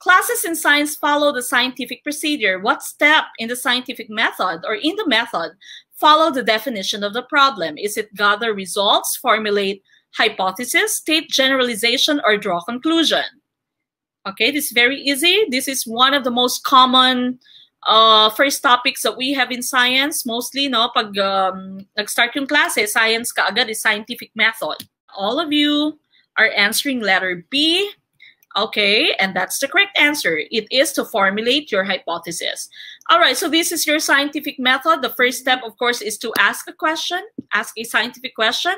Classes in science follow the scientific procedure. What step in the scientific method or in the method follow the definition of the problem? Is it gather results, formulate hypothesis, state generalization, or draw conclusion? Okay, this is very easy. This is one of the most common uh, first topics that we have in science. Mostly, no, pag um, nag-start yung klase, science kaagad is scientific method. All of you are answering letter B. Okay, and that's the correct answer. It is to formulate your hypothesis. All right, so this is your scientific method. The first step, of course, is to ask a question, ask a scientific question.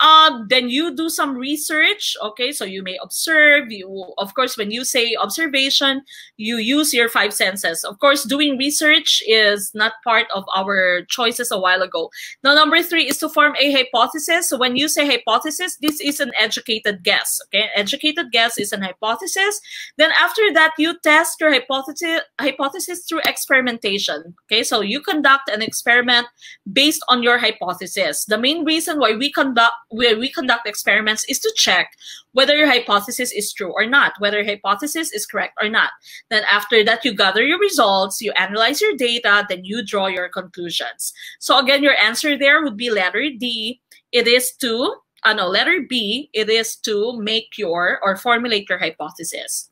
Um, then you do some research. Okay, so you may observe. You, of course, when you say observation, you use your five senses. Of course, doing research is not part of our choices a while ago. Now, number three is to form a hypothesis. So when you say hypothesis, this is an educated guess. Okay, educated guess is an hypothesis. Then after that, you test your hypothesis hypothesis through experimentation. Okay, so you conduct an experiment based on your hypothesis. The main reason why we conduct where we conduct experiments is to check whether your hypothesis is true or not, whether your hypothesis is correct or not. Then after that, you gather your results, you analyze your data, then you draw your conclusions. So again, your answer there would be letter D. It is to, uh, no, letter B, it is to make your or formulate your hypothesis.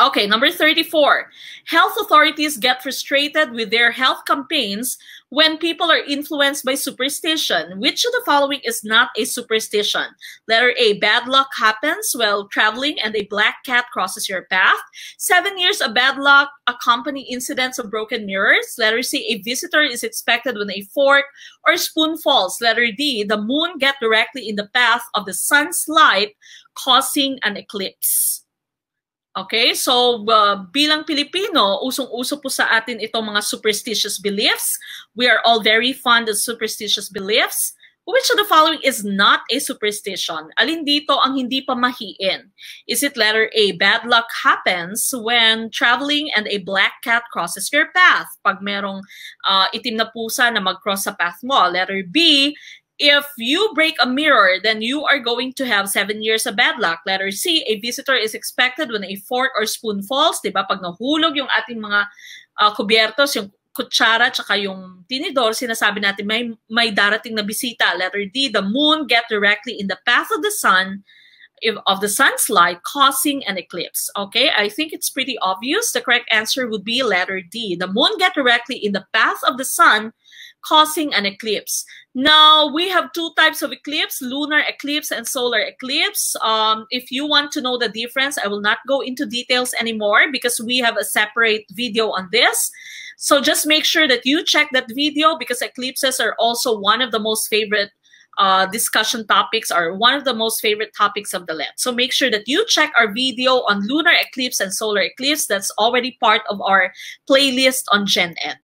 Okay, number 34. Health authorities get frustrated with their health campaigns when people are influenced by superstition. Which of the following is not a superstition? Letter A, bad luck happens while traveling and a black cat crosses your path. Seven years of bad luck accompany incidents of broken mirrors. Letter C, a visitor is expected when a fork or spoon falls. Letter D, the moon get directly in the path of the sun's light, causing an eclipse. Okay, so uh, bilang Pilipino, usong-uso po sa atin itong mga superstitious beliefs. We are all very fond of superstitious beliefs. Which of the following is not a superstition? Alin dito ang hindi pa mahiin? Is it letter A, bad luck happens when traveling and a black cat crosses your path? Pag merong uh, itim na pusa na mag-cross sa path mo. Letter B, if you break a mirror, then you are going to have seven years of bad luck. Letter C, a visitor is expected when a fork or spoon falls. Diba? Pag nahulog yung ating mga uh, kubiertos, yung kutsara, tsaka yung tinidor, sinasabi natin may, may darating na bisita. Letter D, the moon get directly in the path of the sun, of the sun's light, causing an eclipse. Okay, I think it's pretty obvious. The correct answer would be letter D. The moon get directly in the path of the sun, causing an eclipse. Now, we have two types of eclipse, lunar eclipse and solar eclipse. Um, if you want to know the difference, I will not go into details anymore because we have a separate video on this. So just make sure that you check that video because eclipses are also one of the most favorite uh, discussion topics are one of the most favorite topics of the lab. So make sure that you check our video on lunar eclipse and solar eclipse. That's already part of our playlist on Gen Ed.